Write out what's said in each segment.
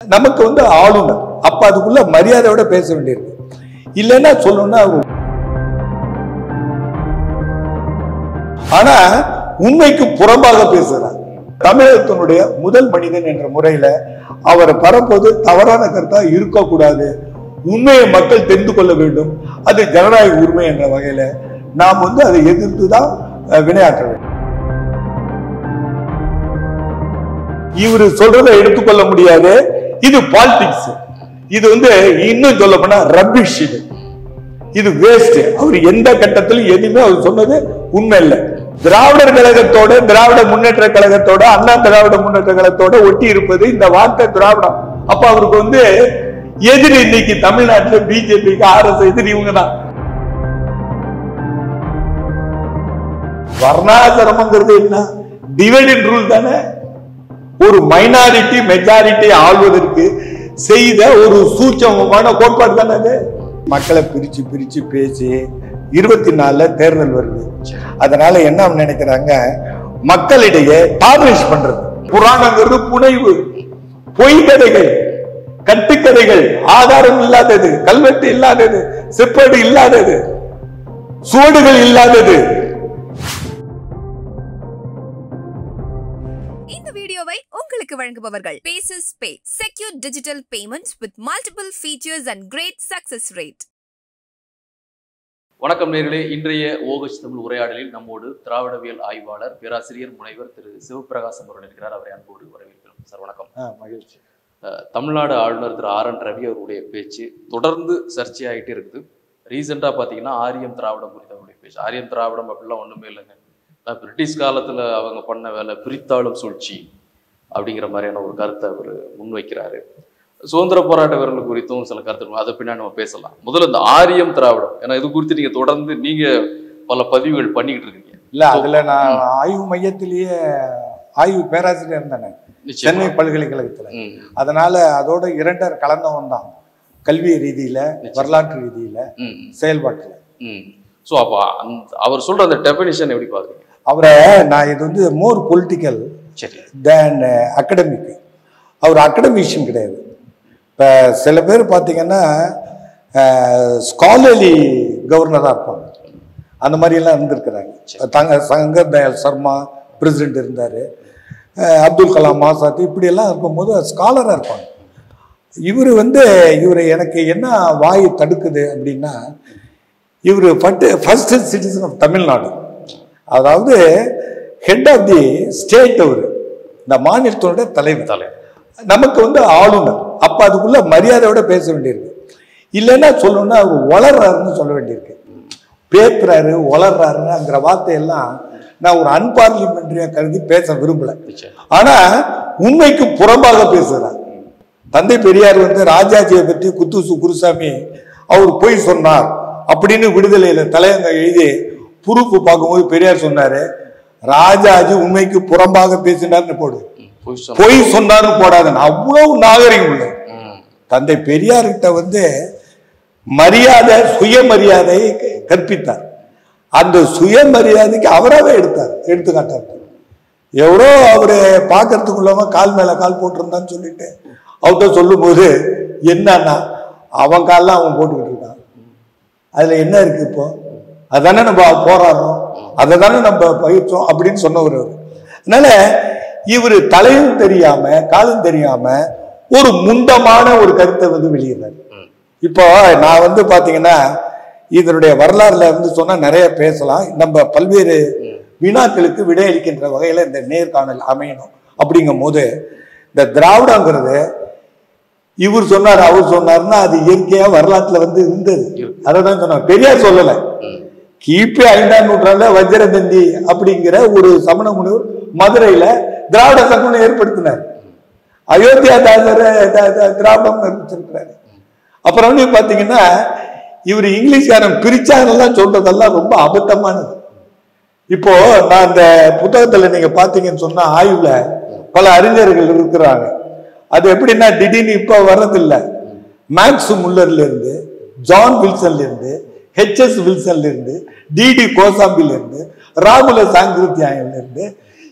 நமக்கு வந்து ஆளுநர் அப்ப அதுக்குள்ள மரியாதையோட பேச வேண்டியிருக்கு. இல்லைன்னா சொல்லணும்னா ஆனா உண்மைக்கு புறம்பாக பேசுறார். தமிழகத்தினுடைய முதல் மனிதன் என்ற முறையில அவரை பரப்போது தவறான கருத்தா இருக்கக்கூடாது. உண்மையை மக்கள் தெரிந்து கொள்ள வேண்டும். அது ஜனநாயக உரிமை என்ற வகையில நாம் வந்து அதை எதிர்த்து தான் வினையாற்ற வேண்டும். இவர் சொல்றதை எடுத்துக்கொள்ள முடியாது. இது பாலிடிக்ஸ் இது வந்து இன்னும் சொல்ல போனா ரபிஷ் இது. இது வேஸ்ட் அவர் எந்த கட்டத்திலும் எதுவுமே அவர் சொன்னது உண்மை இல்லை. திராவிடர் கழகத்தோட திராவிட முன்னேற்ற கழகத்தோட அண்ணா திராவிட முன்னேற்ற கழகத்தோட ஒட்டி இருப்பது இந்த வார்த்தை திராவிடம். அப்ப அவருக்கு வந்து எதிரி இன்னைக்கு தமிழ்நாட்டுல பிஜேபிக்கு ஆர்எஸ் எதிரி இவங்க தான் வர்ணாசிரமங்கிறது என்ன? டிவைடட் ரூல் தானே? ஒரு மைனாரிட்டி மெஜாரிட்டி ஆள்வதற்கு செய்த ஒரு சூட்சமமான கோட்பாடு தானே அது? மக்களை பிரிச்சு பிரிச்சு பேசி இருபத்தி நாலுல தேர்தல் வருது. அதனால என்ன நினைக்கிறாங்க? மக்களிடையே டார்னிஷ் பண்றது. புராணங்கிறது புனைவு. பொய் கதைகள் கட்டுக்கதைகள் ஆதாரம் இல்லாதது கல்வெட்டு இல்லாதது செப்பேடு இல்லாதது சுவடுகள் இல்லாதது. வீடியோவை உங்களுக்கு வழங்குபவர்கள். Bases pay secure digital payments with multiple features and great success rate வணக்கம் நேர்களே. இன்றைய ஓகச் தமிழ் உரையாடலில் நம்மோடு திராவிடவியல் ஆய்வாளர் பேராசிரியர் முனைவர் திரு சிவபிரகாசம் அவர்கள் இருக்கிறார். அவரை அன்போடு வரவேற்கிறோம். சார் வணக்கம். மகிழ்ச்சி. தமிழ்நாடு ஆளுநர் திரு ஆர் என் ரவி அவருடைய பேச்சு தொடர்ந்து சர்ச்சையாயிட்டே இருக்குது. ரீசெண்டாக பார்த்தீங்கன்னா ஆரியம் திராவிடம் குறித்த அவருடைய பேச்சு. ஆரியம் திராவிடம் அப்படிலாம் ஒன்றுமே இல்லைங்க. பிரிட்டிஷ் காலத்தில் அவங்க பண்ண வேலை பிரித்தாளும் சூழ்ச்சி. அப்படிங்கிற மாதிரியான ஒரு கருத்தை அவர் முன்வைக்கிறாரு. சுதந்திர போராட்ட வீரர்கள் குறித்தும் சில கருத்து அதை பின்னாடி நம்ம பேசலாம். முதல்ல இந்த ஆரியம் திராவிடம். ஏன்னா இது குறித்து நீங்க தொடர்ந்து நீங்க பல பதிவுகள் பண்ணிக்கிட்டு இருக்கீங்க. இல்ல அதுல நான் ஆய்வு மையத்திலேயே ஆய்வு பேராசிரியர் இருந்தேன் சென்னை பல்கலைக்கழகத்துல. அதனால அதோட இரண்டர் கலந்தவன் தான். கல்வி ரீதியில வரலாற்று ரீதியில செயல்பாட்டுல. ஸோ அப்போ அவர் சொல்ற அந்த டெஃபினிஷன் எப்படி பாக்குறீங்க? அவரை நான் இது வந்து மோர் பொலிட்டிக்கல் சரி. தேன் அகடமிக் அவர் அகடமிஷியன் கிடையாது. இப்போ சில பேர் பார்த்தீங்கன்னா ஸ்காலர்லி கவர்னராக இருப்பாங்க. அந்த மாதிரியெல்லாம் இருந்திருக்கிறாங்க. தங்க சங்கர் தயாள் சர்மா பிரசிடென்ட் இருந்தார். அப்துல் கலாம் ஆசாத் இப்படியெல்லாம் இருக்கும்போது ஸ்காலராக இருப்பாங்க. இவர் வந்து இவர் எனக்கு என்ன வாய் தடுக்குது அப்படின்னா இவர் ஃபட்டு ஃபர்ஸ்ட் சிட்டிசன் ஆஃப் தமிழ்நாடு. அதாவது ஹெட் ஆஃப் தி ஸ்டேட் அவர். இந்த மாநிலத்தோட தலைவர். தலைவர். நமக்கு வந்து ஆளுநர். அப்ப அதுக்குள்ள மரியாதையோட பேச வேண்டியிருக்கு. இல்லைன்னா சொல்லணும்னா அவர் வளர்றாருன்னு சொல்ல வேண்டியிருக்கு. பேத்துறாரு வளர்றாருங்கிற வார்த்தையெல்லாம் நான் ஒரு அன்பார்லிமெண்ட்ரியா கருதி பேச விரும்பல. நிச்சயம். ஆனா உண்மைக்கு புறம்பாக பேசுறார். தந்தை பெரியார் வந்து ராஜாஜியை பற்றி குத்துசு குருசாமி அவர் பொய் சொன்னார். அப்படின்னு விடுதலையில தலையங்க எழுதி புறுப்பு பார்க்கும்போது பெரியார் சொன்னாரு ராஜாஜி உண்மைக்கு புறம்பாக பேசினார்னு போடு. பொய் சொன்ன- பொய் சொன்னார்னு போடாதுன்னு அவ்வளவு நாகரிகம் உள்ளது ம், தந்தை பெரியார்கிட்ட வந்து மரியாதை சுயமரியாதை கற்பித்தார். அந்த சுயமரியாதைக்கு அவராகவே எடுத்தார். எடுத்துக்காட்டார். எவ்வளோ அவரு பார்க்கறதுக்குள்ளவன் கால் மேல கால் போட்டிருந்தான்னு சொல்லிட்டு அவர்கிட்ட சொல்லும்போது என்னன்னா அவன் கால்லாம் அவன் போட்டுக்கிட்டு இருக்கான். அதுல என்ன இருக்கு இப்போ? அதானே நம்ம போராடுறோம். அதை தானே நம்ம பயிற்சோம் அப்படின்னு சொன்னவர் அவர். அதனால இவர் தலையும் தெரியாம காலும் தெரியாம ஒரு முண்டமான ஒரு கருத்தை வந்து வெளியிடுறாரு. இப்போ நான் வந்து பாத்தீங்கன்னா இதனுடைய வரலாறுல வந்து சொன்னா நிறைய பேசலாம். நம்ம பல்வேறு வினாக்களுக்கு விடையளிக்கின்ற வகையில இந்த நேர்காணல் அமையணும் அப்படிங்கும் போது இந்த திராவிடங்கிறது இவர் சொன்னார் அவர் சொன்னார்னா அது இயற்கையா வரலாற்றுல வந்து இருந்தது. அதை தான் சொன்னார். பெரியார் சொல்லல. கிபி ஐந்தாம் நூற்றாண்டுல வஜ்ரதந்தி அப்படிங்கிற ஒரு சமண முனிவர் மதுரையில திராவிட சமணம் ஏற்படுத்தினார். அயோத்தியா தாசர் திராபம் இருக்கிறாரு அப்புறம் வந்து பாத்தீங்கன்னா இவர் இங்கிலீஷ்காரன் பிரிச்சாங்கலாம் சொல்றதெல்லாம் ரொம்ப அபத்தமானது. இப்போ நான் அந்த புத்தகத்துல நீங்க பாத்தீங்கன்னு சொன்னா ஆய்வுல பல அறிஞர்கள் இருக்கிறாங்க. அது எப்படின்னா திடீர்னு இப்ப வர்றதில்லை. மேக்ஸ் முல்லர்ல இருந்து ஜான் வில்சன்ல இருந்து ஹெச்எஸ் வில்சன்ல இருந்து டிடி கோசாம்பில இருந்து ராகுல சாங்கிருத்தியாயன்ல இருந்து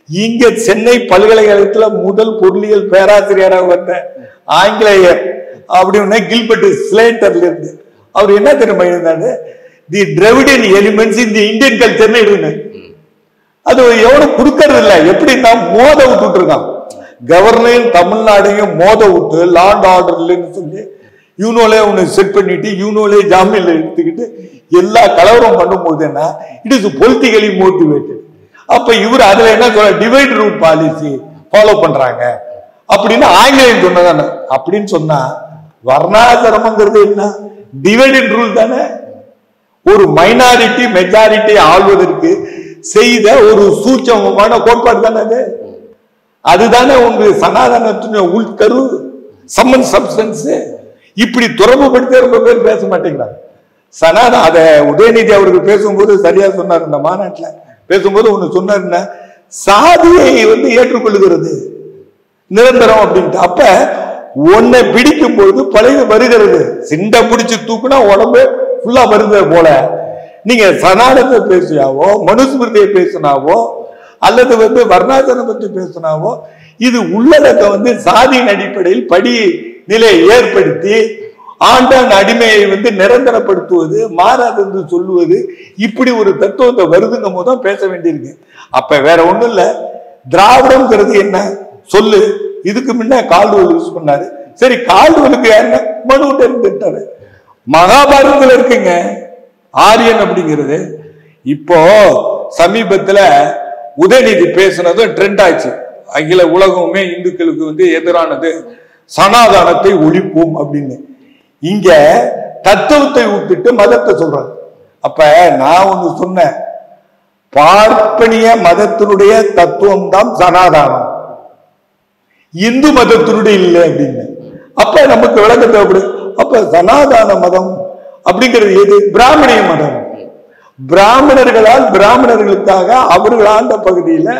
இங்க சென்னை பல்கலைக்கழகத்துல முதல் பொருளியல் பேராசிரியராக வந்த ஆங்கிலேயர் அப்படின்னு கில்பர்ட் ஸ்லேட்டர்ல இருந்து அவர் என்ன தெரியுமா எழுந்தாரு தி டிரவிடியன் எலிமெண்ட்ஸ் இந்த இந்தியன் கல்ச்சர்னு எழுதினார். அது எவனும் கொடுக்கறது இல்லை எப்படின்னா மோத விட்டுட்டு இருக்கான் கவர்னரையும் தமிழ்நாடையும் மோத விட்டு லாண்ட் ஆர்டர் இல்லைன்னு சொல்லி யூனோலே ஒன்று செட் பண்ணிட்டு யூனோலே ஜாமீன்ல எடுத்துக்கிட்டு எல்லா கலவரம் பண்ணும்போது என்ன? இட் இஸ் பொலிட்டிக்கலி மோட்டிவேட்டட் அப்ப இவர் அதுல என்ன சொல்ற? டிவைட் ரூட் பாலிசி ஃபாலோ பண்றாங்க. அப்படின்னு ஆங்கிலேயம் சொன்னதானே அப்படின்னு சொன்னா வர்ணாசிரமங்கிறது என்ன? டிவைடட் ரூல் தானே? ஒரு மைனாரிட்டி மெஜாரிட்டி ஆள்வதற்கு செய்த ஒரு சூட்சமமான கோட்பாடு தானே அது? அதுதானே உங்க சனாதனத்தின உள்கரு சம்மன் சப்ஸ்டன்ஸ் இப்படி துறவுபடுத்த ரொம்ப பேர் பேச மாட்டேங்கிறாங்க. சனாதன அதை உதயநிதி அவர்கள் பேசும்போது சரியா சொன்னார் இந்த மாநாட்டில். பேசும்போது ஒன்று சொன்னார் என்ன? சாதியை வந்து ஏற்றுக்கொள்ளுகிறது நிரந்தரம் அப்படின்ட்டு. அப்ப உன்னை பிடிக்கும் பொழுது பழைய வருகிறது. சிண்டை பிடிச்சி தூக்குனா உடம்பு ஃபுல்லா வருது போல. நீங்க சனாதனத்தை பேசியாவோ மனுஸ்மிருதியை பேசினாவோ அல்லது வந்து வர்ணாசனம் பற்றி பேசினாவோ இது உள்ளடக்கம் வந்து சாதியின் அடிப்படையில் படி நிலையை ஏற்படுத்தி ஆண்டான் அடிமையை வந்து நிரந்தரப்படுத்துவது மாறாது என்று சொல்லுவது இப்படி ஒரு தத்துவத்தை வருதுங்கும் போது தான் பேச வேண்டியிருக்கு. அப்ப வேற ஒண்ணும் இல்ல. திராவிடம்ங்கிறது என்ன? சொல்லு. இதுக்கு முன்ன கால்டுவல் யூஸ் பண்ணாரு. சரி கால்டுவலுக்கு என்ன மனுவிட்ட இருந்துட்டாரு மகாபாரதத்துல இருக்குங்க. ஆரியன் அப்படிங்கிறது. இப்போ சமீபத்துல உதயநிதி பேசுனதும் ட்ரெண்ட் ஆச்சு. அகில உலகமுமே இந்துக்களுக்கு வந்து எதிரானது சனாதானத்தை ஒழிப்போம் அப்படின்னு. இங்க தத்துவத்தை விட்டுட்டு மதத்தை சொல்றாங்க அப்ப நான் ஒண்ணு சொன்னேன். பார்ப்பனிய மதத்தினுடைய தத்துவம் தான் சனாதானம். இந்து மதத்தினுடைய இல்லை அப்படின்னு. அப்ப நமக்கு விளக்க தேவைப்படுது. அப்ப சனாதான மதம் அப்படிங்கிறது எது? பிராமணிய மதம். பிராமணர்களால் பிராமணர்களுக்காக அவர்கள் ஆண்ட பகுதியில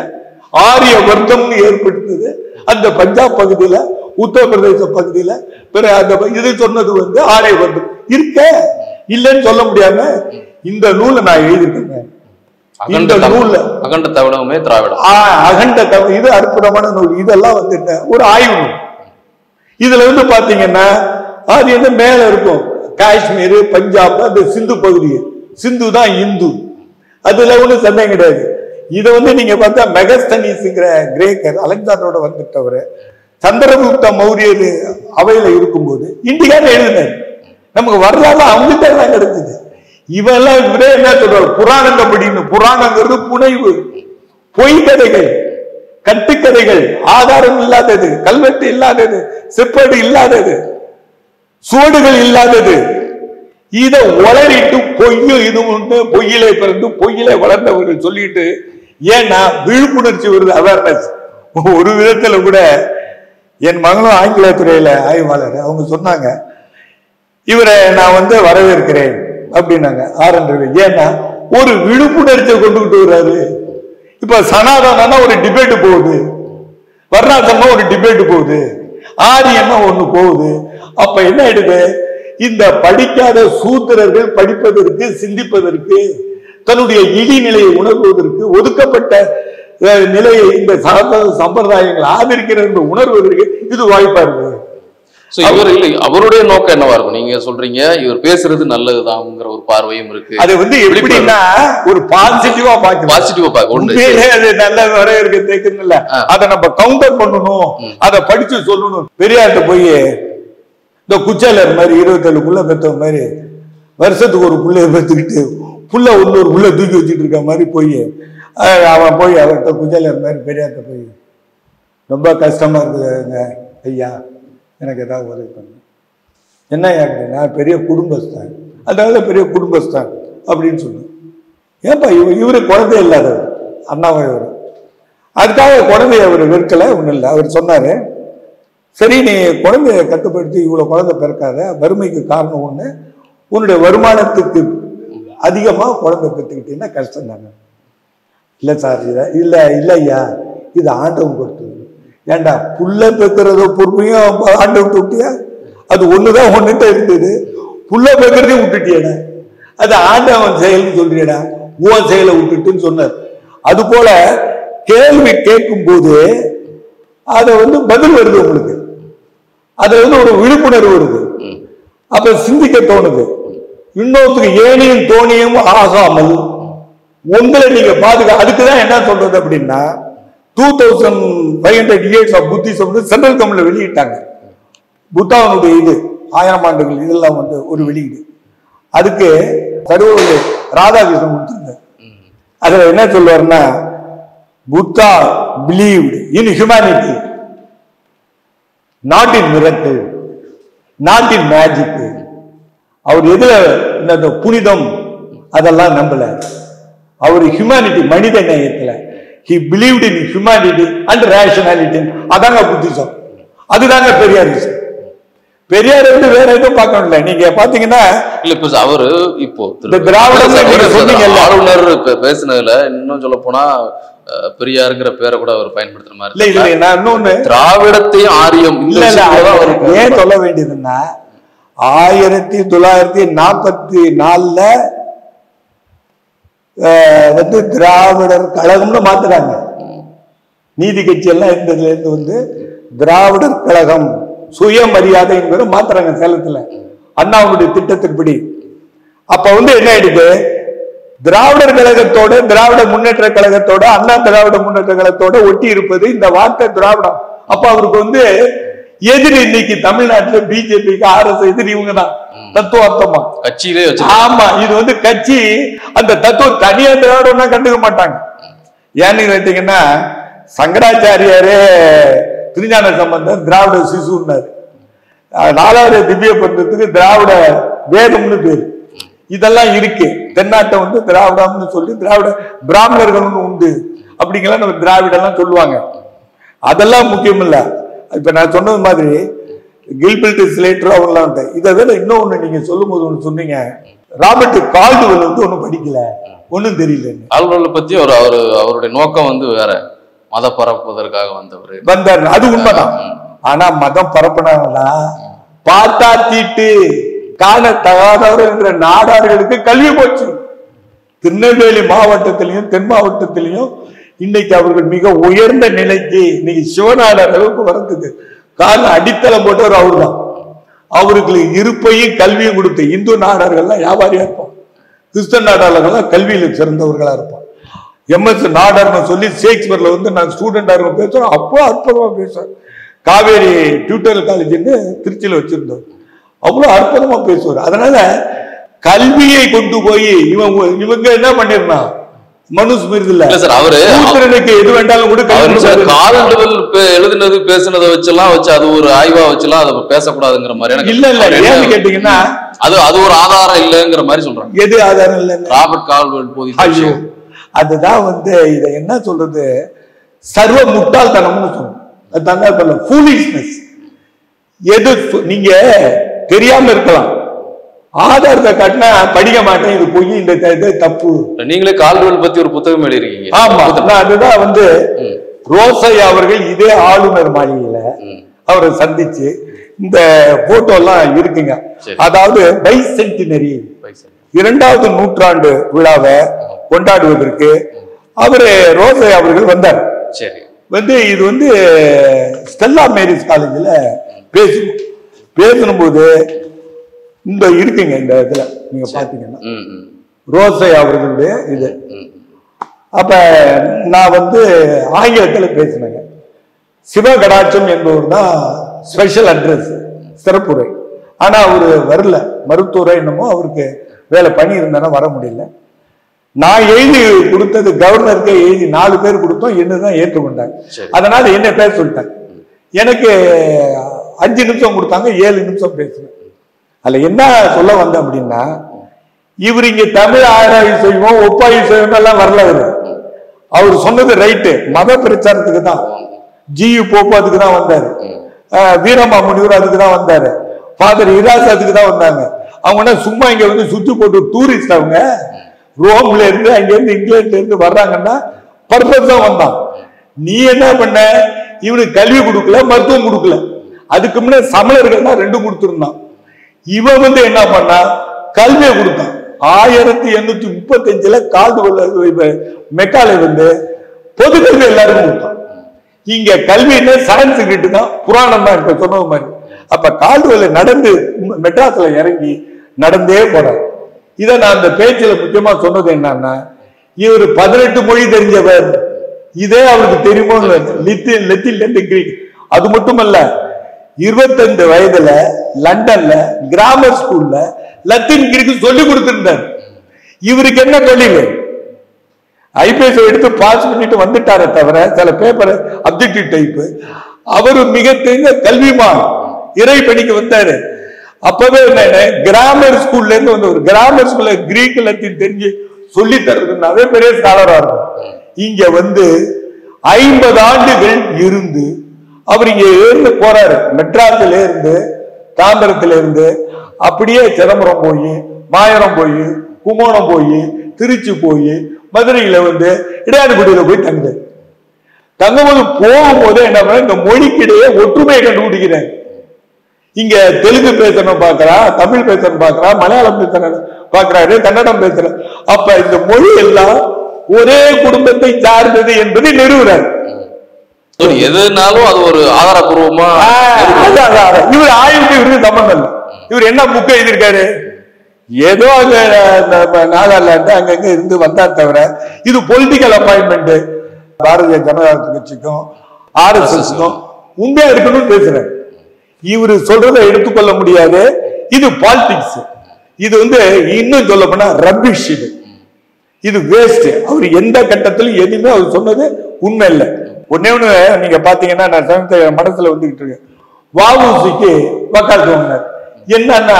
ஆரிய வர்க்கம்னு ஏற்படுத்தது. அந்த பஞ்சாப் பகுதியில உத்தரப்பிரதேச பகுதியில பிற அந்த இது சொன்னது வந்து ஆரிய வர்க்கம் இருக்க? இல்லைன்னு சொல்ல முடியாம இந்த நூலை நான் எழுதியிருக்கேங்க இந்த அகண்ட நூல்ல. அகண்ட தமிழகமே திராவிடம். ஆ, அகண்ட தமிழ் இது அற்புதமான நூல். இதெல்லாம் வந்து என்ன ஒரு ஆய்வு நூல். இதுல வந்து பாத்தீங்கன்னா அது என்ன மேல இருக்கும்? காஷ்மீர் பஞ்சாப் அந்த சிந்து பகுதி. சிந்து தான் இந்து. அதுல ஒண்ணும் சந்தேகம் கிடையாது. இதை வந்து நீங்க பார்த்தா மெகஸ்தனிஸ்ங்கிற கிரேக்கர் அலெக்சாண்டரோட வந்துட்டவர். சந்திரகுப்த மௌரியர் அவையில இருக்கும்போது இந்தியான்னு எழுதினார். நமக்கு வரலாறு அவங்ககிட்ட தான் கிடைச்சது. இவெல்லாம் இவரே என்ன சொல்றாரு? புராணங்கள் அப்படின்னு புராணங்கிறது புனைவு. பொய் கதைகள் கட்டுக்கதைகள் ஆதாரம் இல்லாதது கல்வெட்டு இல்லாதது செப்பேடு இல்லாதது சுவடுகள் இல்லாதது. இதை உளறிட்டு பொய்யும் இது உண்டு. பொய்யிலே பிறந்து பொய்யிலே வளர்ந்தவர்கள் சொல்லிட்டு ஏன்னா விழிப்புணர்ச்சி வருது அவேர்னஸ் ஒரு விதத்துல கூட என் மகளும் ஆங்கில துறையில ஆய்வாளர். அவங்க சொன்னாங்க இவரை நான் வந்து வரவேற்கிறேன் அப்படின்னாங்க. ஆர் என் ரவி ஏன்னா ஒரு விழிப்புணர்ச்சியை கொண்டுகிட்டு வர்றாரு இப்ப சனாதனா ஒரு டிபேட் போகுது. வர்ணாசமா ஒரு டிபேட் போகுது. ஆரியன்னா ஒண்ணு போகுது. அப்ப என்ன ஆயிடுது? இந்த படிக்காத சூத்திரர்கள் படிப்பதற்கு சிந்திப்பதற்கு தன்னுடைய இடிநிலையை உணர்வதற்கு ஒதுக்கப்பட்ட நிலையை இந்த சம்பிரதாயங்களை ஆதரிக்கிற என்று உணர்வதற்கு இது வாய்ப்பா இருக்கு. இவர் இல்லை. அவருடைய நோக்கம் என்னவா இருக்கும்? நீங்க சொல்றீங்க இவர் பேசுறது நல்லதுதான்ங்கிற ஒரு பார்வையும் இருக்கு. அது வந்து எப்படின்னா ஒரு பாசிட்டிவா பாக்கணும் பாசிட்டிவா ஒன்று உண்மையிலே அது நல்ல வரவேற்க தேக்கணும்ல ஆ. அதை நம்ம கவுண்டர் பண்ணணும். அதை படிச்சு சொல்லணும். பெரியார்ட்ட போய் இந்த குச்சாலர் மாதிரி இருபத்தேழு புள்ள பெத்த மாதிரி வருஷத்துக்கு ஒரு புள்ளைய பெற்றுக்கிட்டு புள்ள இன்னொரு புள்ள தூக்கி வச்சுட்டு இருக்க மாதிரி போய் அவன் போய் அவர்கிட்ட குச்சாலர் மாதிரி பெரியார்ட்ட போய் ரொம்ப கஷ்டமா இருக்குதுங்க ஐயா எனக்கு ஏதாவது உதவி பண்ணு என்ன அப்படின்னா பெரிய குடும்பஸ்தான். அதனால பெரிய குடும்பஸ்தான் அப்படின்னு சொன்னேன். ஏன்பா இவ இவரு குழந்தை இல்லாதவர் அண்ணாவை இவர். அதுக்காக குழந்தைய அவர் வெறுக்கலை ஒன்றும் இல்லை. அவர் சொன்னாரு சரி நீ குழந்தைய கட்டுப்படுத்தி இவ்வளோ குழந்தை பிறக்காத வறுமைக்கு காரணம் ஒன்று உன்னுடைய வருமானத்துக்கு அதிகமாக குழந்தை பெற்றுக்கிட்டீங்கன்னா கஷ்டம் தானே இல்லை சார் இதை இல்லை இல்லை ஐயா இது ஆண்டவன் கொடுத்தது. ஏண்டா புள்ள பெக்கிறத பொறுமையும் ஆண்டவன் விட்டியா அது ஒண்ணுதான் ஒண்ணுகிட்ட இருந்தது. புள்ள பெக்கிறதையும் விட்டுட்டியடா. அது ஆண்டவன் செயல்னு சொல்றியடா. உன் செயலை விட்டுட்டுன்னு சொன்னார். அது போல கேள்வி கேட்கும் போது அதை வந்து பதில் வருது உங்களுக்கு. அது வந்து ஒரு விழிப்புணர்வு வருது. அப்ப சிந்திக்க தோணுது. இன்னொருத்துக்கு ஏனியும் தோணியும் ஆகாமல் உங்களை நீங்க பாதுகா அதுக்குதான் என்ன சொல்றது அப்படின்னா two thousand five hundred years of Buddhism வந்து சென்ட்ரல் கவர்மெண்ட்ல வெளியிட்டாங்க. புத்தாவனுடைய இது ஆயிரம் ஆண்டுகள் இதெல்லாம் வந்து ஒரு வெளியீடு. அதுக்கு கடவுள் ராதாகிருஷ்ணன் கொடுத்துருந்தார். அதுல என்ன சொல்லுவார்னா Buddha believed in humanity not in miracle not in magic அவர் எதுல இந்த புனிதம் அதெல்லாம் நம்பல. அவர் ஹியூமனிட்டி மனித நேயத்துல. He believed in humanity and rationality அதாங்க புத்திசம். அதுதாங்க பெரியார் விஷயம் பெரியார் வந்து வேற எதுவும் பார்க்கணும்ல. நீங்க பாத்தீங்கன்னா இல்ல இப்ப அவரு இப்போ. ஆளுநர் பேசுனதுல இன்னும் சொல்ல போனா பெரியாருங்கிற பேரை கூட அவர் பயன்படுத்துற இல்ல மாதிரி இதுல தெரியல. நான் இன்னொன்னு திராவிடத்தையும் ஆரியம் இல்ல இல்ல ஏன் சொல்ல வேண்டியதுன்னா ஆயிரத்தி தொள்ளாயிரத்தி நாற்பத்தி நாலுல வந்து திராவிடர் கழகம்னு மாத்துறாங்க. நீதி கட்சி எல்லாம் இருந்ததுல இருந்து வந்து திராவிடர் கழகம் சுயமரியாதை என்பதை மாத்துறாங்க சேலத்துல. அண்ணாவுடைய திட்டத்தின்படி. அப்ப வந்து என்ன ஆயிடுது? திராவிடர் கழகத்தோட திராவிட முன்னேற்ற கழகத்தோட அண்ணா திராவிட முன்னேற்ற கழகத்தோட ஒட்டி இருப்பது இந்த வார்த்தை திராவிடம். அப்ப அவருக்கு வந்து எதிரி இன்னைக்கு தமிழ்நாட்டுல பிஜேபிக்கு ஆர்எஸ் எதிரி இவங்க தான் தத்துவார்த்தமா? கட்சியிலே ஆமா இது வந்து கட்சி அந்த தத்துவம் தனியா திராவிடம்னா கண்டுக்க மாட்டாங்க. ஏன்னு கேட்டீங்கன்னா சங்கராச்சாரியாரே திருஞான சம்பந்தம் திராவிட சிசுன்னாரு. நாலாவது திவ்ய பந்தத்துக்கு திராவிட வேதம்னு பேரு. இதெல்லாம் இருக்கு. தென்னாட்டை வந்து திராவிடம்னு சொல்லி திராவிட பிராமணர்கள்னு உண்டு. அப்படிங்கலாம் நம்ம திராவிடம்லாம் சொல்லுவாங்க. அதெல்லாம் முக்கியம் இல்ல இப்ப நான் சொன்னது மாதிரி கில்பில்ட் ஸ்லேட்டர் அவங்களாம் உண்டு இதை விட இன்னொன்னு நீங்க சொல்லும் போது ஒண்ணு சொன்னீங்க. ராபர்ட் கால்டுவெல் வந்து ஒண்ணும் படிக்கல. ஒண்ணும் தெரியலன்னு. ஆளுநர்களை பத்தி அவர் அவரு அவருடைய நோக்கம் வந்து வேற. மத பரப்புவதற்காக வந்தவர். வந்தார். அது உண்மைதான். ஆனா மதம் பரப்புனாங்களா பார்த்தா தீட்டு காண தகாதவர் என்ற நாடார்களுக்கு கல்வி போச்சு. திருநெல்வேலி மாவட்டத்திலையும் தென் மாவட்டத்திலையும் இன்னைக்கு அவர்கள் மிக உயர்ந்த நிலைக்கு இன்னைக்கு சிவனால அளவுக்கு வரதுக்கு கால அடித்தளம் போட்டவர் அவர்தான். அவருக்கு இருப்பையும் கல்வியும் கொடுத்து இந்து நாடார்கள்லாம் வியாபாரியா இருப்பான். கிறிஸ்தன் நாடாளர்கள்லாம் கல்வியில சிறந்தவர்களா இருப்பான். எம்எஸ் நாடார்னு சொல்லி ஷேக்ஸ்பியர்ல வந்து நான் ஸ்டூடெண்டா இருக்கும் பேசுறோம் அப்போ அற்புதமா பேசுவார். காவேரி டியூட்டர் காலேஜ்னு திருச்சியில வச்சிருந்தோம் அவ்வளவு அற்புதமா பேசுவார். அதனால கல்வியை கொண்டு போய் இவன் இவங்க என்ன பண்ணிருந்தான்? மனுஸ்மிருதில இல்ல சார் அவரு சூத்திரனுக்கு எது வேண்டாலும் கூட. காலண்டுகள் எழுதுனது பேசுனதை வச்செல்லாம் வச்சு அது ஒரு ஆய்வா வச்சுலாம் அதை பேசக்கூடாதுங்கிற மாதிரி இல்ல இல்ல. ஏன்னு கேட்டீங்கன்னா அது அது ஒரு ஆதாரம் இல்லைங்கிற மாதிரி சொல்றாங்க. எது ஆதாரம் இல்லைன்னு ராபர்ட் கால்வெல் விஷயம். அதுதான் வந்து இதை என்ன சொல்றது? சர்வ முட்டாள்தனம்னு சொல்லணும் அதுதான் சொல்ல ஃபூலிஷ்னஸ் எது நீங்க தெரியாம இருக்கலாம். ஆதாரத்தை காட்டினா படிக்க மாட்டேன் இது பொய் இந்த தப்பு. நீங்களே கால்வெல் பத்தி ஒரு புத்தகம் எழுதிருக்கீங்க ஆமா நான் அதுதான் வந்து ம். ரோசையா அவர்கள் இதே ஆளுநர் மாளிகையில. அவரை சந்திச்சு இந்த போட்டோ எல்லாம் இருக்குங்க. அதாவது பை சென்டினரி. இரண்டாவது நூற்றாண்டு விழாவை கொண்டாடுவதற்கு அவரு ரோசை அவர்கள் வந்தார். வந்து இது வந்து ஸ்டெல்லா மேரிஸ் காலேஜில் பேசணும் பேசணும்போது இந்த இருக்குங்க இந்த இதுல நீங்க பாத்தீங்கன்னா. ரோசை அவர்களுடைய இது. அப்ப நான் வந்து ஆங்கிலத்துல பேசினேங்க. சிவகடாட்சம் என்பவர் தான் ஸ்பெஷல் அட்ரஸ் சிறப்புரை. ஆனா அவரு வரல. மருத்துவரை என்னமோ அவருக்கு வேலை பணி இருந்தானா வர முடியல. நான் எழுதி கொடுத்தது கவர்னருக்கே எழுதி நாலு பேர் கொடுத்தோம் என்னதான் ஏற்றுக்கொண்டாங்க. அதனால என்ன பேச சொல்லிட்டாங்க எனக்கு அஞ்சு நிமிஷம் கொடுத்தாங்க ஏழு நிமிஷம் பேசுனேன். அதுல என்ன சொல்ல வந்தேன் அப்படின்னா இவர் இங்க தமிழ் ஆராய்ச்சி செய்வோம் ஒப்பாயி செய்வோம் எல்லாம் வரல அவரு. அவர் சொன்னது ரைட்டு. மத பிரச்சாரத்துக்கு தான். ஜியு போப்பு அதுக்கு தான் வந்தாரு. அஹ் வீரமா முனிவர் அதுக்கு தான் வந்தாரு. ஃபாதர் இராஸ் அதுக்கு தான் வந்தாங்க. அவங்க என்ன சும்மா இங்க வந்து சுத்தி போட்டு டூரிஸ்ட் அவங்க? ரோம்ல இருந்து அங்க இருந்து இங்கிலாந்துல இருந்து வர்றாங்கன்னா பர்பஸ் தான் வந்தான். நீ என்ன பண்ண? இவனுக்கு கல்வி கொடுக்கல மருத்துவம் கொடுக்கல. அதுக்கு முன்னாடி சமணர்கள் தான் ரெண்டும் கொடுத்துருந்தான். இவன் வந்து என்ன பண்ணா? கல்வியை கொடுத்தான் ஆயிரத்தி எண்ணூத்தி முப்பத்தி அஞ்சுல கால்டு மெக்காலை வந்து பொது கல்வி எல்லாருக்கும் கொடுத்தான். இங்க கல்வின்னு சயின்ஸ் கிட்ட தான் புராணம் தான் இப்ப சொன்னது மாதிரி. அப்ப கால்டுவெல்ல நடந்து மெட்ராஸ்ல இறங்கி நடந்தே போறார் இதை நான் அந்த பேச்சில் முக்கியமா சொன்னது என்னன்னா இவர் பதினெட்டு மொழி தெரிஞ்சவர். இதே அவருக்கு தெரியுமோ லித்தின் லெத்தின் இருந்து கிரீக். அது மட்டுமல்ல இருபத்தஞ்சு வயதுல லண்டன்ல கிராமர் ஸ்கூல்ல லத்தீன் கிரிக்கு சொல்லி கொடுத்திருந்தார். இவருக்கு என்ன தொழில் ஐபிஎஸ் எடுத்து பாஸ் பண்ணிட்டு வந்துட்டாரே தவிர சில பேப்பர் அப்ஜெக்டிவ் டைப் அவரு மிக தெரிந்த கல்விமான் இறை பணிக்கு வந்தாரு. அப்பவே என்ன கிராமர் ஸ்கூல்ல இருந்து வந்து ஒரு கிராமர் ஸ்கூல்ல கிரீக் லத்தீன் தெரிஞ்சு சொல்லி தர்றதுனாவே பெரிய ஸ்காலரா இருக்கும். இங்க வந்து ஐம்பது ஆண்டுகள் இருந்து அவர் இங்க இருந்து போறாரு. மெட்ராஸ்ல இருந்து தாம்பரத்துல இருந்து அப்படியே சிதம்பரம் போய் மாயரம் போய் கும்போணம் போய் திருச்சி போய் மதுரையில வந்து இடையாடுகுடியில போய் தங்குது தங்கும்போது போகும்போது என்ன பண்ண இந்த மொழிக்கிடையே ஒற்றுமையை கண்டுபிடிக்கிறேன். இங்க தெலுங்கு பேசணும் பாக்குறா தமிழ் பேசணும் பாக்குறா மலையாளம் பேசுறேன் பாக்குறாரு கன்னடம் பேசுறேன். அப்ப இந்த மொழி எல்லாம் ஒரே குடும்பத்தை சார்ந்தது என்பதை நிறுவுறார். எதுனாலும் அது ஒரு ஆதாரபூர்வமா. இவர் ஆயுளுக்கு இவருக்கு சம்பந்தம். இல்லை இவர் என்ன புக் எழுதியிருக்காரு? ஏதோ அங்க நாகாலாந்து அங்கங்க இருந்து வந்தார் தவிர இது பொலிட்டிக்கல் அப்பாயின்மெண்ட் பாரதிய ஜனதா கட்சிக்கும் ஆர்எஸ்எஸ்க்கும் உண்மையா இருக்கணும்னு பேசுறேன். இவர் சொல்றதை எடுத்துக்கொள்ள முடியாது. இது பாலிடிக்ஸ் இது வந்து இன்னும் சொல்ல போனா ரபிஷ் இது. இது வேஸ்ட் அவர் எந்த கட்டத்திலும் எதுவுமே அவர் சொன்னது உண்மை இல்லை. ஒன்னே ஒண்ணு நீங்க பாத்தீங்கன்னா நான் சமீப மடத்துல வந்துகிட்டு இருக்கேன். வஉசிக்கு வக்காலத்து வாங்கினார் என்னன்னா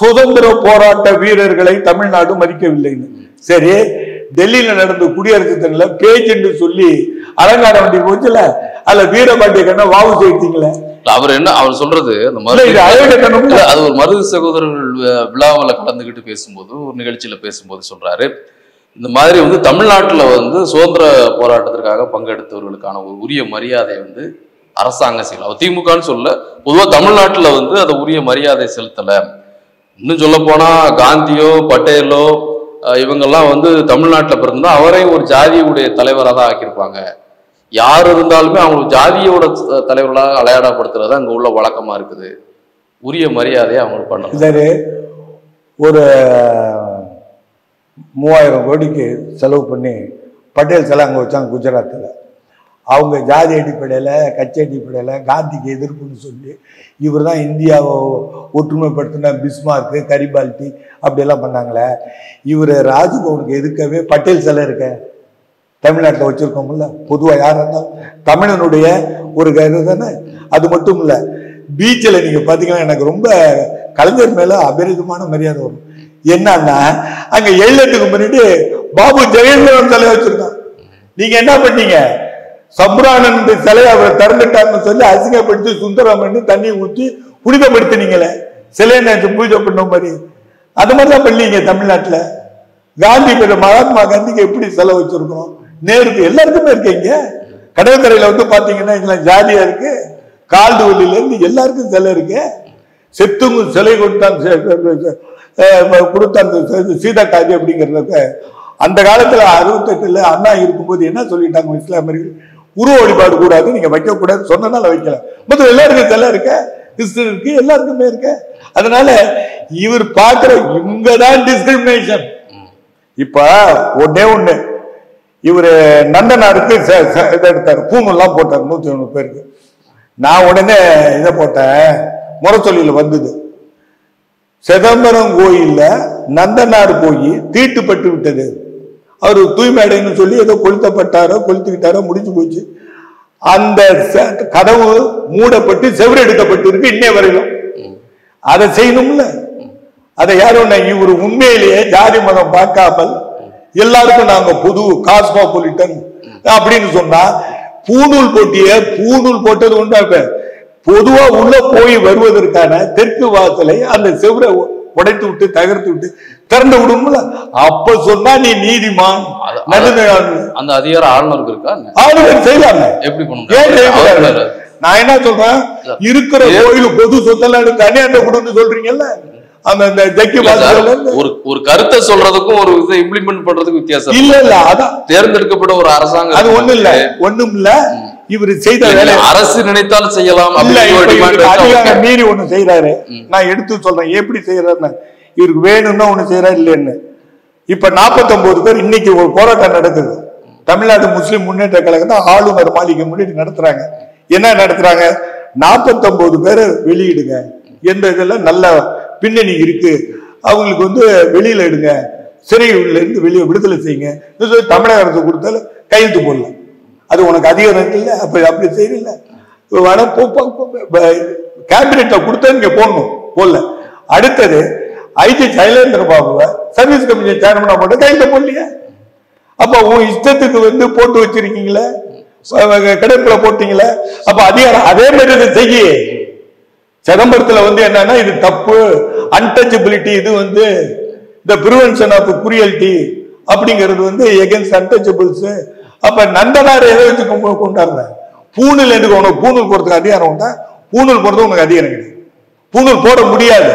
சுதந்திர போராட்ட வீரர்களை தமிழ்நாடு மதிக்கவில்லைன்னு. சரி டெல்லியில நடந்த குடியரசு தினத்துல பேஜ் என்று சொல்லி அலங்கார வண்டி போச்சுல அதுல வீரபாண்டிய கண்ணா வாவு எடுத்தீங்களே? அவர் என்ன அவர் சொல்றது அது ஒரு மருது சகோதரர்கள் விழாவுல கலந்துக்கிட்டு பேசும்போது ஒரு நிகழ்ச்சியில பேசும்போது சொல்றாரு. இந்த மாதிரி வந்து தமிழ்நாட்டில் வந்து சுதந்திர போராட்டத்திற்காக பங்கெடுத்தவர்களுக்கான ஒரு உரிய மரியாதை வந்து அரசாங்கம் செய்யலாம் திமுகன்னு சொல்ல பொதுவாக தமிழ்நாட்டில் வந்து அதை உரிய மரியாதை செலுத்தலை. இன்னும் சொல்ல போனால் காந்தியோ பட்டேலோ இவங்கெல்லாம் வந்து தமிழ்நாட்டில் பிறந்தா அவரையும் ஒரு ஜாதியுடைய தலைவராக தான் ஆக்கியிருப்பாங்க. யார் இருந்தாலுமே அவங்க ஜாதியோட தலைவர்களாக அடையாளப்படுத்துறது அங்கே உள்ள வழக்கமாக இருக்குது. உரிய மரியாதையை அவங்களுக்கு பண்ணலாம் ஒரு மூவாயிரம் கோடிக்கு செலவு பண்ணி பட்டேல் சிலை அங்கே வச்சாங்க குஜராத்தில் அவங்க ஜாதி அடிப்படையில் கட்சி அடிப்படையில் காந்திக்கு எதிர்ப்புன்னு சொல்லி இவர் தான் இந்தியாவை ஒற்றுமைப்படுத்தின பிஸ்மார்க்கு கரிபால்டி அப்படியெல்லாம் பண்ணாங்களே. இவர் ராஜ்பவனுக்கு எதிர்க்கவே பட்டேல் சிலை இருக்க? தமிழ்நாட்டில் வச்சுருக்கோம்ல. பொதுவாக யார் இருந்தாலும் தமிழனுடைய ஒரு இது தானே? அது மட்டும் இல்லை பீச்சில் நீங்கள் பார்த்தீங்கன்னா எனக்கு ரொம்ப கலைஞர் மேலே அபரிதமான மரியாதை வரும். என்னன்னா அங்கே எழுதுக்கு முன்னாடி பாபு ஜெயலலிதா சிலை வச்சிருக்கான். நீங்க என்ன பண்ணீங்க? சம்புரானந்த சிலையை அவர் திறந்துட்டாருன்னு சொல்லி அசிங்கப்படுத்தி சுந்தரமன் தண்ணி ஊற்றி புனிதப்படுத்தினீங்களே. சிலையை நேற்று பூஜை பண்ண மாதிரி. அது மாதிரி தான் பண்ணீங்க தமிழ்நாட்டில். காந்தி பெரிய மகாத்மா காந்திக்கு எப்படி செலவு வச்சிருக்கோம் நேருக்கு எல்லாருக்குமே இருக்கீங்க கடற்கரையில் வந்து பார்த்தீங்கன்னா இதெல்லாம் ஜாலியாக இருக்கு. கால் இருந்து எல்லாருக்கும் சிலை இருக்கு. செத்துங்க சிலை கொடுத்தான் சே- அஹ் கொடுத்த அந்த அந்த காலத்தில் அறுபத்தெட்டுல அண்ணா இருக்கும்போது என்ன சொல்லிட்டாங்க இஸ்லாமியர்கள் உருவ வழிபாடு கூடாது நீங்க வைக்கக்கூடாது சொன்னனால வைக்கல. மொத்தம் எல்லாருக்கும் சிலை இருக்க கிறிஸ்து இருக்கு எல்லாருக்குமே இருக்க. அதனால இவர் பார்க்கிற இவங்கதான் டிஸ்கிரிமினேஷன் இப்ப ஒன்னே ஒண்ணு. இவரு நந்தனாருக்கு ச- இதை எடுத்தாரு. பூங்கெல்லாம் போட்டார் நூத்தி ஒன்று பேருக்கு. நான் உடனே இதை போட்டேன். முரசொலியில வந்தது. சிதம்பரம் கோயில்ல நந்தனார் போய் தீட்டுப்பட்டு விட்டது. அவர் தூய்மையடைன்னு சொல்லி ஏதோ கொளுத்தப்பட்டாரோ கொளுத்துக்கிட்டாரோ முடிஞ்சு போச்சு. அந்த கதவு மூடப்பட்டு செவ்வறு எடுக்கப்பட்டு இருக்கு இன்னே வரையிலும். அதை செய்யணும்ல. அதை யாரும் இவர் உண்மையிலேயே ஜாதி மதம் பார்க்காமல் எல்லாருக்கும் நாங்க புது காஸ்மோபொலிட்டன் அப்படின்னு சொன்னா பூநூல் போட்டிய பூநூல் போட்டது உண்டா பொதுவா உள்ள போய் வருவதற்கான தெற்கு வாசலை அந்த செவ்வரை உடைத்து விட்டு தகர்த்து விட்டு திறந்து விடும்ல? அப்ப சொன்னா நீ நீதிமான். அந்த அதிகாரம் ஆளுநருக்கு இருக்கா? ஆளுநர் செய்யலாமே எப்படி பண்ண ஏன் முடியும் செய்யக்கூடாது? அவர் நான் என்ன சொல்றேன்? இருக்கிற கோயில் பொது சொத்தெல்லாம் தனியாண்ட கொடுன்னு சொல்றீங்கல்ல. ஒரு ஒரு கருத்தை சொல்றதுக்கும் ஒரு இதை இம்ப்ளிமெண்ட் பண்றதுக்கும் வித்தியாசம் இல்ல இல்ல அதான். தேர்ந்தெடுக்கப்பட்ட ஒரு அரசாங்கம் அது ஒண்ணும் இல்ல ஒண்ணும் இல்ல இவர் செய்த வேலை அரசு நினைத்தால் செய்யலாம். மீறி ஒண்ணு செய்யறாரு நான் எடுத்து சொல்றேன் எப்படி செய்யறாருன்னு இவருக்கு வேணும்னா ஒண்ணு செய்யறாரு இல்லைன்னு. இப்ப 49 பேர் இன்னைக்கு ஒரு போராட்டம் நடக்குது. தமிழ்நாடு முஸ்லிம் முன்னேற்ற கழகத்தை ஆளுநர் மாளிகை முன்னிட்டு நடத்துறாங்க. என்ன நடத்துறாங்க? 49 பேரை வெளியிடுங்க. எந்த இதெல்லாம் நல்ல பின்னணி இருக்கு. அவங்களுக்கு வந்து வெளியில எடுங்க. சிறையுள்ள இருந்து வெளியே விடுதலை செய்யுங்க. தமிழக அரசு கொடுத்தாலும் கையெழுத்து போடல அது உனக்கு அதிகாரம் இல்லை அப்படி அப்படி செய்யல வேணா கேபினெட்ல கொடுத்தா நீங்க போடணும். போடல. அடுத்தது ஐடி சைலேந்திர பாபுவை சர்வீஸ் கமிஷன் சேர்மனா போட்டு கையில போடலையா? அப்ப உன் இஷ்டத்துக்கு வந்து போட்டு வச்சிருக்கீங்களே? கிடப்புல போட்டீங்களே? அப்ப அதிகாரம் அதே மாதிரி இதை செய்ய. சிதம்பரத்துல வந்து என்னன்னா இது தப்பு அன்டச்சபிலிட்டி இது வந்து இந்த ப்ரிவென்ஷன் ஆஃப் குரியல்டி அப்படிங்கிறது வந்து எகென்ஸ்ட் அன்டச்சபிள்ஸ் அப்ப நந்தனார் எதை வச்சு கொண்டாடுற பூணூல் எதுக்கு உனக்கு பூணூல் போடுறதுக்கு அதிகாரம் உண்டா? பூணல் போடுறது உனக்கு அதிகாரம் கிடையாது. பூணல் போட முடியாது.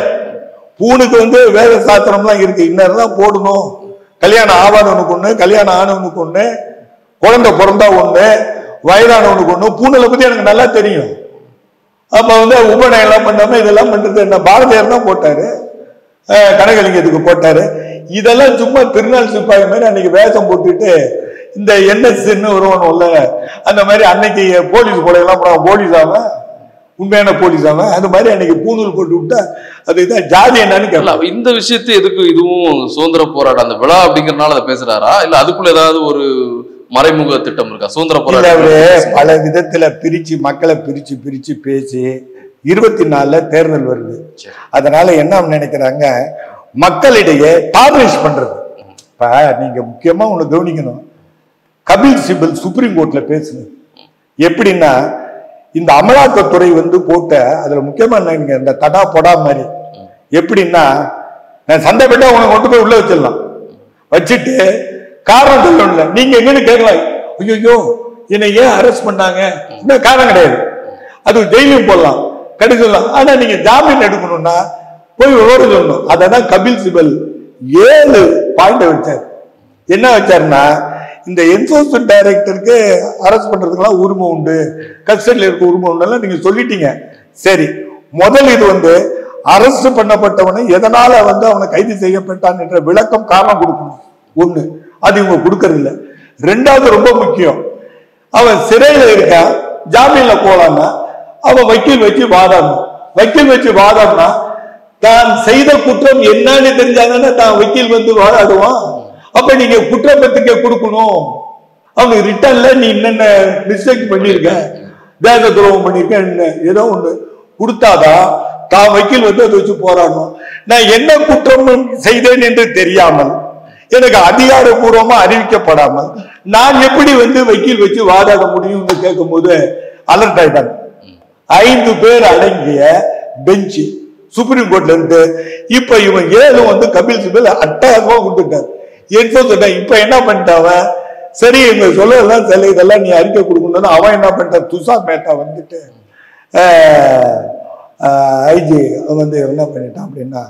பூனுக்கு வந்து வேத சாஸ்திரம்லாம் இருக்கு. இன்னும் தான் போடணும். கல்யாணம் ஆவாதவனுக்கு ஒண்ணு கல்யாணம் ஆனவனுக்கு ஒண்ணு குழந்தை பிறந்தா ஒண்ணு வயதானவனுக்கு ஒண்ணு. பூணூலை பத்தி எனக்கு நல்லா தெரியும். அப்ப வந்து உபநயம் எல்லாம் பண்ணாம இதெல்லாம் பண்றது என்ன? பாரதியார் தான் போட்டாரு. கனகலிங்கத்துக்கு போட்டாரு. இதெல்லாம் சும்மா திருநாள் சிப்பாய் மாதிரி அன்னைக்கு வேஷம் போட்டுட்டு இந்த என்எஸ்ன்னு ஒருவன் உள்ள அந்த மாதிரி அன்னைக்கு போலீஸ் போல எல்லாம் போனா போலீஸ் அவன் உண்மையான போலீஸ் அவன் அது மாதிரி அன்னைக்கு பூணூல் போட்டு விட்டா அது இதான் ஜாதி என்னன்னு கேட்கலாம் இந்த விஷயத்தை எதுக்கு இதுவும் சுதந்திர போராட்டம்? அந்த விழா அப்படிங்கறதுனால அதை பேசுறாரா? இல்ல அதுக்குள்ள ஏதாவது ஒரு மறைமுக திட்டம் இருக்கா? சுதந்திர போராட்டம் பல விதத்துல பிரிச்சு மக்களை பிரிச்சு பிரிச்சு பேசி இருபத்தி நாலுல தேர்தல் வருது. அதனால என்ன நினைக்கிறாங்க? மக்களிடையே டார்னிஷ் பண்றது. இப்ப நீங்க முக்கியமா ஒண்ணு கவனிக்கணும். கபில் சிபல் சுப்ரீம் கோர்ட்ல பேசுனது எப்படின்னா இந்த அமலாக்கத்துறை வந்து போட்ட அதுல முக்கியமா என்னங்க இந்த தடா பொடா மாதிரி. எப்படின்னா நான் சண்டை போட்டா உனக்கு கொண்டு போய் உள்ள வச்சிடலாம். வச்சுட்டு காரணம் சொல்லணும்ல. நீங்க எங்கன்னு கேட்கலாம். ஐயோ என்னை ஏன் அரெஸ்ட் பண்ணாங்க? இன்னும் காரணம் கிடையாது. அது ஜெயிலும் போடலாம் கடிதம் ஆனா நீங்க ஜாமீன் எடுக்கணும்னா போய் ஓடு சொல்லணும். அதான் கபில் சிபல் ஏழு பாயிண்ட் வச்சார். என்ன வச்சாருன்னா இந்த என்போர்ஸ்மெண்ட் டைரக்டருக்கு அரெஸ்ட் பண்றதுக்கெல்லாம் உரிமை உண்டு. கஸ்டடியில் இருக்க உரிமை உண்டுலாம் நீங்க சொல்லிட்டீங்க. சரி முதல் இது வந்து அரசு பண்ணப்பட்டவனை எதனால வந்து அவனை கைது செய்யப்பட்டான் என்ற விளக்கம் காரணம் கொடுக்கணும். ஒண்ணு அது இவங்க கொடுக்கறதில்ல. ரெண்டாவது ரொம்ப முக்கியம். அவன் சிறையில இருக்கான் ஜாமீன்ல போலான்னா அவன் வக்கீல் வச்சு வாதாடணும். வக்கீல் வச்சு வாதாடினா தான் செய்த குற்றம் என்னன்னு தெரிஞ்சாங்கன்னா தான் வக்கீல் வந்து வாதாடுவான்? அப்ப நீங்க குற்றப்பத்திரிக்கை கொடுக்கணும். அவங்க ரிட்டர்ன்ல நீ என்னென்ன மிஸ்டேக் பண்ணிருக்க தேச துரோகம் பண்ணிருக்க என்ன? ஏதோ ஒண்ணு. கொடுத்தாதான் தான் வக்கீல் வந்து அதை வச்சு போராடணும். நான் என்ன குற்றம் செய்தேன் என்று தெரியாமல் எனக்கு அதிகாரபூர்வமா அறிவிக்கப்படாமல் நான் எப்படி வந்து வக்கீல் வச்சு வாதாட முடியும்னு கேட்கும்போது அலர்ட் ஆயிட்டாங்க. ஐந்து பேர் அடங்கிய பெஞ்சு சுப்ரீம் கோர்ட்ல இருந்து இப்ப இவன் ஏழு வந்து கபில் சிபல் அட்டகாசமா கொடுத்துட்டாரு என்பது இப்ப என்ன பண்ணிட்டான் சரி இவங்க சொல்லலாம் சில இதெல்லாம் நீ அறிக்கை கொடுக்கணும்னு. அவன் என்ன பண்ணிட்டான்? துஷா மேத்தா வந்துட்டு ஐஜி வந்து என்ன பண்ணிட்டான் அப்படின்னா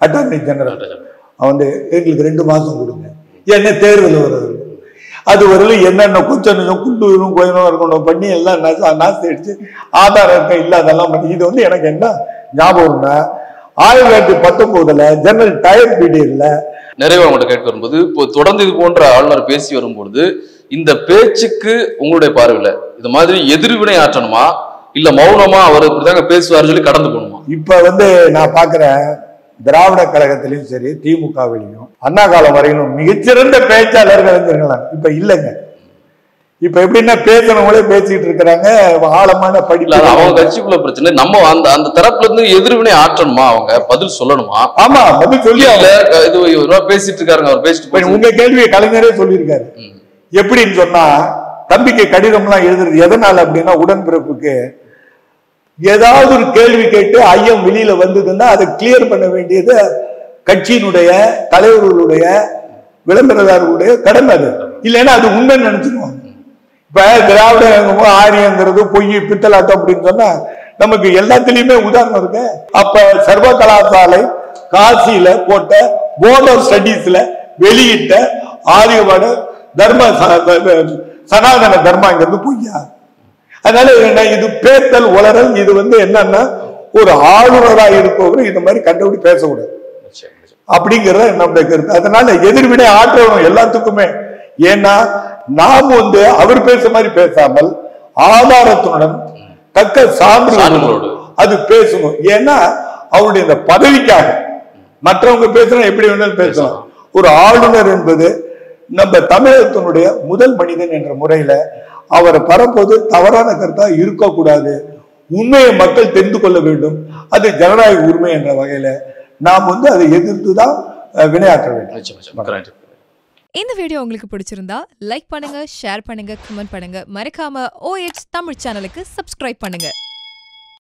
அட்டார்னி ஜெனரல் அவன் வந்து எங்களுக்கு ரெண்டு மாசம் கொடுங்க. என்ன தேர்தல் வருது? அது வரையிலும் என்னென்ன கொஞ்சம் குண்டூரும் கோயிலும் இருக்கணும் பண்ணி எல்லாம் நாச- நாசம் அடிச்சு ஆதாரம் இருக்க இல்லாதெல்லாம் பண்ணி இது வந்து எனக்கு என்ன ஞாபகம்னா ஆயிரத்தி தொள்ளாயிரத்தி பத்தொன்பதுல ஜெனரல் டயர் பீரியட்ல நிறைவா உங்கள்கிட்ட கேட்க வரும்போது இப்போ தொடர்ந்து இது போன்ற ஆளுநர் பேசி வரும்பொழுது இந்த பேச்சுக்கு உங்களுடைய பார்வையில இது மாதிரி எதிர்வினை ஆற்றணுமா? இல்ல மௌனமா அவர் இப்படிதாங்க பேசுவார் சொல்லி கடந்து போகணுமா? இப்ப வந்து நான் பாக்குறேன் திராவிட கழகத்திலையும் சரி திமுகவிலையும் அண்ணா காலம் வரையிலும் மிகச்சிறந்த பேச்சாளர்கள் இப்ப இல்லைங்க. இப்ப எப்படின்னா பேசுறவங்களே பேசிட்டு இருக்கிறாங்க ஆழமான படிப்பு அவங்க கட்சிக்குள்ள பிரச்சனை நம்ம அந்த அந்த தரப்புல இருந்து எதிர்வினை ஆற்றணுமா அவங்க? பதில் சொல்லணுமா? ஆமா பதில் சொல்லி இது பேசிட்டு இருக்காருங்க அவர் பேசிட்டு. உங்க கேள்வியை கலைஞரே சொல்லியிருக்காரு. எப்படின்னு சொன்னா தம்பிக்கு கடிதம்லாம் எழுதுறது எதனால அப்படின்னா உடன்பிறப்புக்கு. ஏதாவது ஒரு கேள்வி கேட்டு ஐயம் வெளியில வந்ததுன்னா அதை கிளியர் பண்ண வேண்டியது கட்சியினுடைய தலைவர்களுடைய விளம்பரதாரர்களுடைய கடமை அது. இல்லைன்னா அது உண்மைன்னு நினைச்சுக்குவாங்க இப்ப திராவிட ஆரியங்கிறது பொய் பித்தலாட்டம் அப்படின்னு சொன்னா நமக்கு எல்லாத்துலயுமே உதாரணம் இருக்கு. அப்ப சர்வ கலாசாலை காசியில போட்ட போர்ட் ஆஃப் ஸ்டடீஸ்ல வெளியிட்ட ஆரியவாட தர்ம சனாதன தர்மாங்கிறது பொய்யா? அதனால என்ன இது பேர்த்தல் உளறல் இது வந்து என்னன்னா ஒரு ஆளுநரா இருப்பவர் இந்த மாதிரி கண்டபடி பேசக்கூடாது. அப்படிங்கறத நம்முடைய கருத்து. அதனால எதிர்வினை ஆற்றணும் எல்லாத்துக்குமே. ஏன்னா நாம் வந்து அவர் பேச மாதிரி பேசாமல் ஆதாரத்துடன் தக்க சான்றுகளோடு. அது பேசணும் ஏன்னா அவருடைய இந்த பதவிக்காக மற்றவங்க பேசுனா எப்படி வேணாலும் பேசலாம். ஒரு ஆளுநர் என்பது நம்ம தமிழகத்தினுடைய முதல் மனிதன் என்ற முறையில அவரை பரப்போது தவறான கருத்தா இருக்கக்கூடாது. உண்மையை மக்கள் தெரிந்து கொள்ள வேண்டும். அது ஜனநாயக உரிமை என்ற வகையில நாம் வந்து அதை எதிர்த்து தான் வினையாற்ற வேண்டும். இந்த வீடியோ உங்களுக்கு பிடிச்சிருந்தா லைக் பண்ணுங்க ஷேர் பண்ணுங்க கமெண்ட் பண்ணுங்க. மறக்காம ஓஎச் தமிழ் சேனலுக்கு சப்ஸ்கிரைப் பண்ணுங்க.